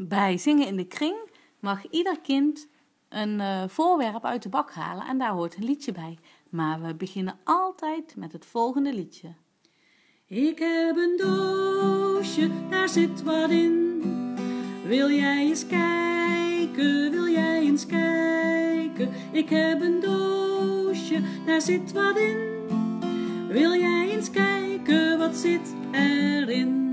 Bij Zingen in de Kring mag ieder kind een uh, voorwerp uit de bak halen en daar hoort een liedje bij. Maar we beginnen altijd met het volgende liedje. Ik heb een doosje, daar zit wat in. Wil jij eens kijken, wil jij eens kijken? Ik heb een doosje, daar zit wat in. Wil jij eens kijken, wat zit erin?